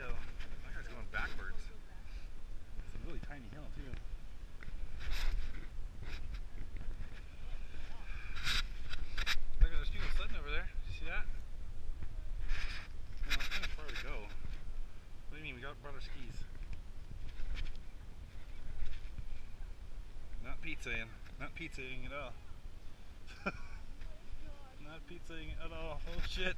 hill. That guy's going backwards. It's a really tiny hill, too. Look, there's people sledding over there. You see that? Well, kind of far to go. What do you mean? We got brought our skis. Not pizzaing. Not pizzaing at all. Not pizzaing at all. Oh, shit.